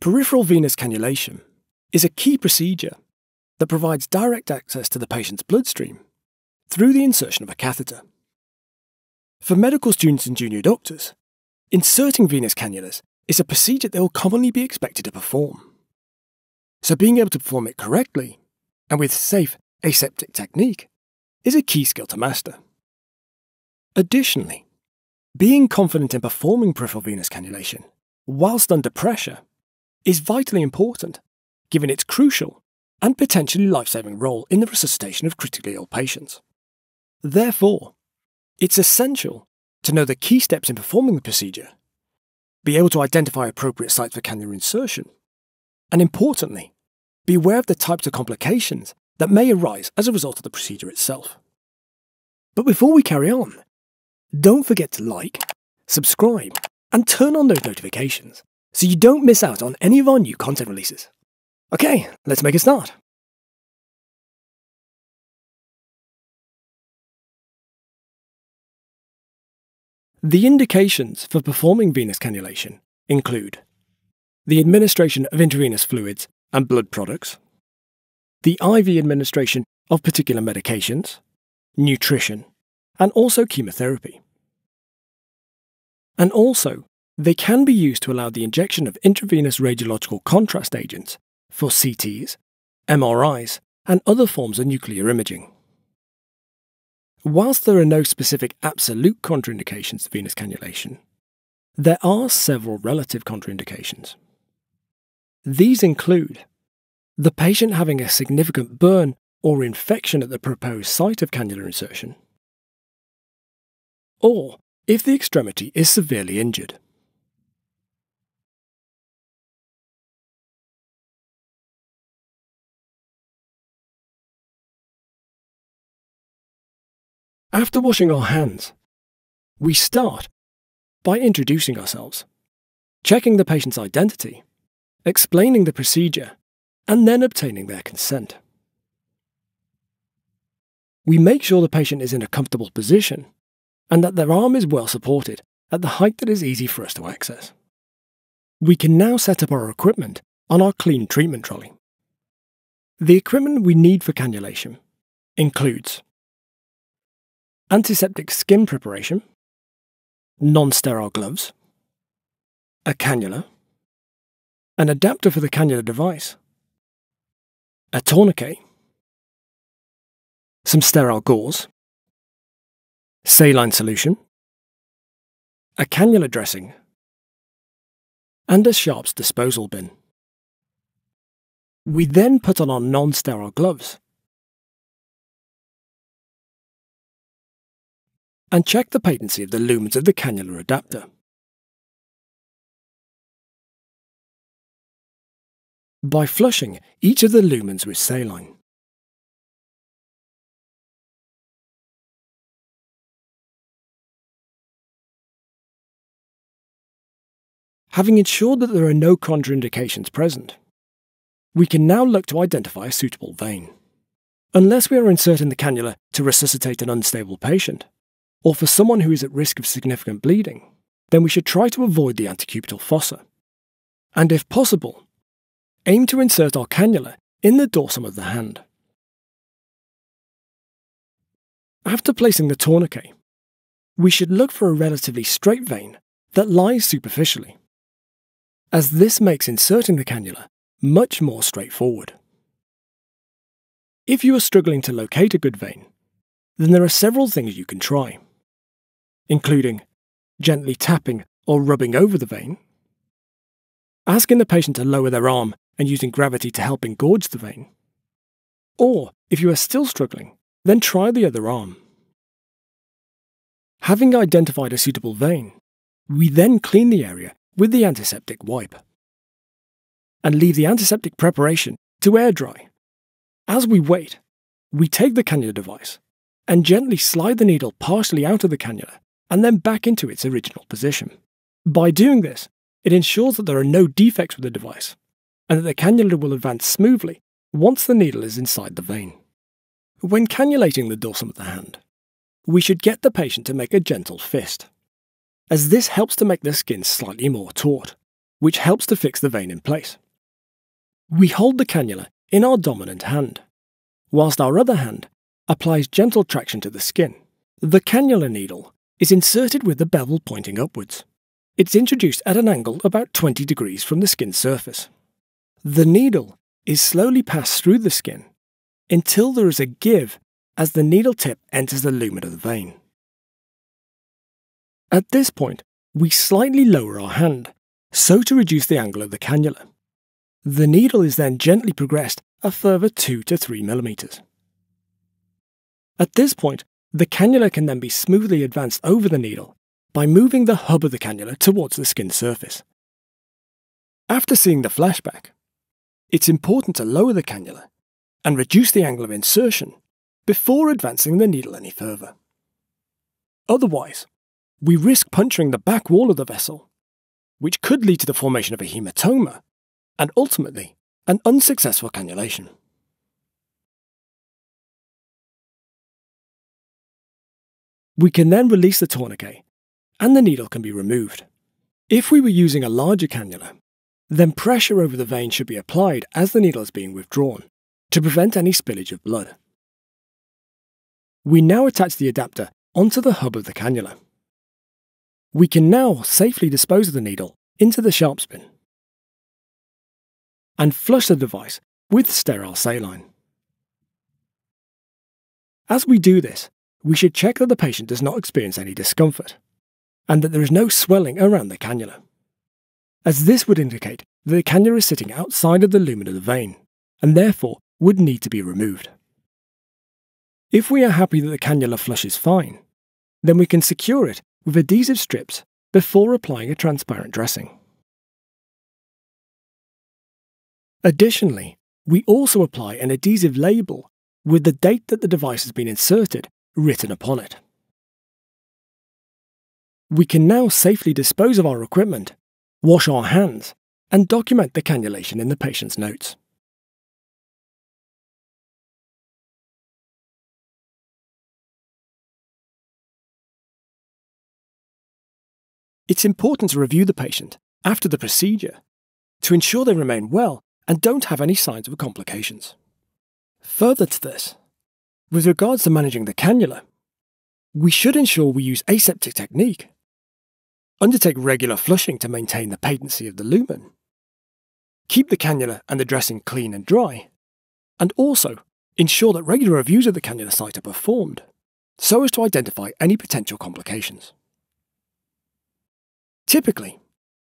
Peripheral venous cannulation is a key procedure that provides direct access to the patient's bloodstream through the insertion of a catheter. For medical students and junior doctors, inserting venous cannulas is a procedure they will commonly be expected to perform. So being able to perform it correctly and with safe aseptic technique is a key skill to master. Additionally, being confident in performing peripheral venous cannulation whilst under pressure is vitally important, given its crucial and potentially life saving role in the resuscitation of critically ill patients. Therefore, it's essential to know the key steps in performing the procedure, be able to identify appropriate sites for cannula insertion, and importantly, be aware of the types of complications that may arise as a result of the procedure itself. But before we carry on, don't forget to like, subscribe, and turn on those notifications so you don't miss out on any of our new content releases. Okay, let's make a start. The indications for performing venous cannulation include the administration of intravenous fluids and blood products, the IV administration of particular medications, nutrition, and also chemotherapy. And also, they can be used to allow the injection of intravenous radiological contrast agents for CTs, MRIs, and other forms of nuclear imaging. Whilst there are no specific absolute contraindications to venous cannulation, there are several relative contraindications. These include the patient having a significant burn or infection at the proposed site of cannula insertion, or if the extremity is severely injured. After washing our hands, we start by introducing ourselves, checking the patient's identity, explaining the procedure, and then obtaining their consent. We make sure the patient is in a comfortable position and that their arm is well supported at the height that is easy for us to access. We can now set up our equipment on our clean treatment trolley. The equipment we need for cannulation includes antiseptic skin preparation, non sterile gloves, a cannula, an adapter for the cannula device, a tourniquet, some sterile gauze, saline solution, a cannula dressing, and a sharps disposal bin. We then put on our non sterile gloves and check the patency of the lumens of the cannula adapter. By flushing each of the lumens with saline. Having ensured that there are no contraindications present, we can now look to identify a suitable vein. Unless we are inserting the cannula to resuscitate an unstable patient, or for someone who is at risk of significant bleeding, then we should try to avoid the antecubital fossa. And if possible, aim to insert our cannula in the dorsum of the hand. After placing the tourniquet, we should look for a relatively straight vein that lies superficially, as this makes inserting the cannula much more straightforward. If you are struggling to locate a good vein, then there are several things you can try including gently tapping or rubbing over the vein, asking the patient to lower their arm and using gravity to help engorge the vein, or if you are still struggling, then try the other arm. Having identified a suitable vein, we then clean the area with the antiseptic wipe and leave the antiseptic preparation to air dry. As we wait, we take the cannula device and gently slide the needle partially out of the cannula and then back into its original position. By doing this, it ensures that there are no defects with the device, and that the cannula will advance smoothly once the needle is inside the vein. When cannulating the dorsum of the hand, we should get the patient to make a gentle fist, as this helps to make the skin slightly more taut, which helps to fix the vein in place. We hold the cannula in our dominant hand, whilst our other hand applies gentle traction to the skin. The cannula needle is inserted with the bevel pointing upwards. It's introduced at an angle about 20 degrees from the skin surface. The needle is slowly passed through the skin until there is a give as the needle tip enters the lumen of the vein. At this point, we slightly lower our hand, so to reduce the angle of the cannula. The needle is then gently progressed a further 2 to 3 millimeters. At this point, the cannula can then be smoothly advanced over the needle by moving the hub of the cannula towards the skin surface. After seeing the flashback, it's important to lower the cannula and reduce the angle of insertion before advancing the needle any further. Otherwise, we risk puncturing the back wall of the vessel, which could lead to the formation of a hematoma and ultimately an unsuccessful cannulation. We can then release the tourniquet and the needle can be removed. If we were using a larger cannula, then pressure over the vein should be applied as the needle is being withdrawn to prevent any spillage of blood. We now attach the adapter onto the hub of the cannula. We can now safely dispose of the needle into the sharps bin and flush the device with sterile saline. As we do this, we should check that the patient does not experience any discomfort and that there is no swelling around the cannula as this would indicate that the cannula is sitting outside of the lumen of the vein, and therefore would need to be removed. If we are happy that the cannula flushes fine, then we can secure it with adhesive strips before applying a transparent dressing. Additionally, we also apply an adhesive label with the date that the device has been inserted written upon it. We can now safely dispose of our equipment wash our hands, and document the cannulation in the patient's notes. It's important to review the patient after the procedure to ensure they remain well and don't have any signs of complications. Further to this, with regards to managing the cannula, we should ensure we use aseptic technique Undertake regular flushing to maintain the patency of the lumen. Keep the cannula and the dressing clean and dry. And also, ensure that regular reviews of the cannula site are performed, so as to identify any potential complications. Typically,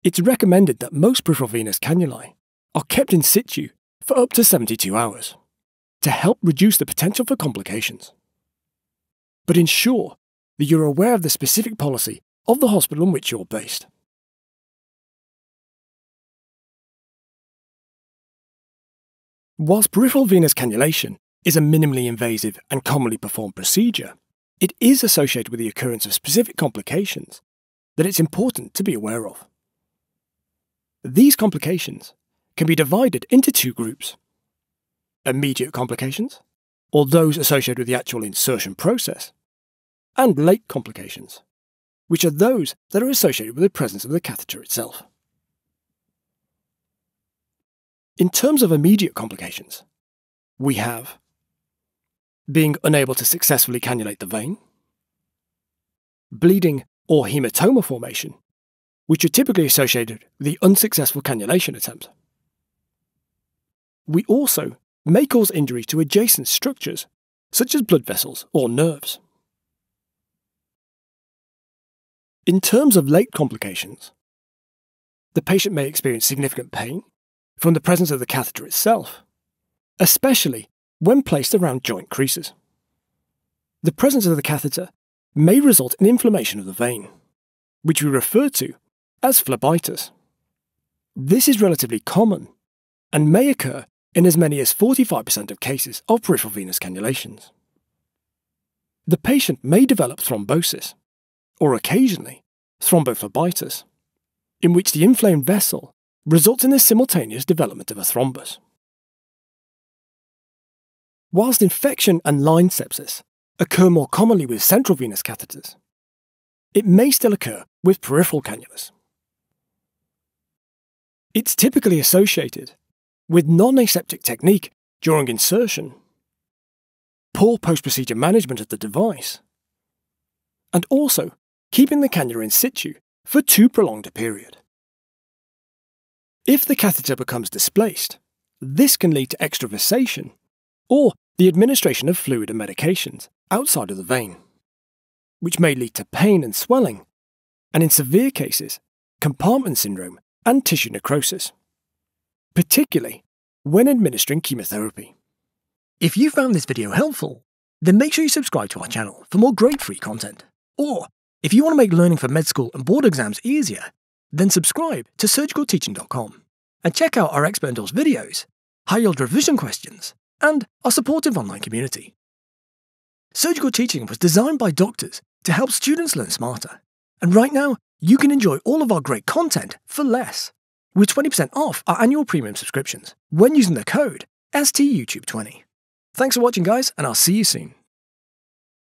it's recommended that most peripheral venous cannulae are kept in situ for up to 72 hours to help reduce the potential for complications. But ensure that you're aware of the specific policy of the hospital in which you're based. Whilst peripheral venous cannulation is a minimally invasive and commonly performed procedure, it is associated with the occurrence of specific complications that it's important to be aware of. These complications can be divided into two groups immediate complications, or those associated with the actual insertion process, and late complications, which are those that are associated with the presence of the catheter itself. In terms of immediate complications, we have being unable to successfully cannulate the vein, bleeding or hematoma formation, which are typically associated with the unsuccessful cannulation attempt. We also may cause injury to adjacent structures, such as blood vessels or nerves. In terms of late complications, the patient may experience significant pain from the presence of the catheter itself, especially when placed around joint creases. The presence of the catheter may result in inflammation of the vein, which we refer to as phlebitis. This is relatively common and may occur in as many as 45% of cases of peripheral venous cannulations. The patient may develop thrombosis, or occasionally thrombophlebitis, in which the inflamed vessel results in the simultaneous development of a thrombus. Whilst infection and line sepsis occur more commonly with central venous catheters, it may still occur with peripheral cannulas. It's typically associated with non aseptic technique during insertion, poor post procedure management of the device, and also keeping the cannula in situ for too prolonged a period. If the catheter becomes displaced, this can lead to extravasation or the administration of fluid and medications outside of the vein, which may lead to pain and swelling, and in severe cases, compartment syndrome and tissue necrosis, particularly when administering chemotherapy. If you found this video helpful, then make sure you subscribe to our channel for more great free content. Or, if you want to make learning for med school and board exams easier, then subscribe to surgicalteaching.com and check out our expert endorsed videos, high yield revision questions, and our supportive online community. Surgical Teaching was designed by doctors to help students learn smarter. And right now, you can enjoy all of our great content for less, with 20% off our annual premium subscriptions when using the code STYouTube20. Thanks for watching, guys, and I'll see you soon.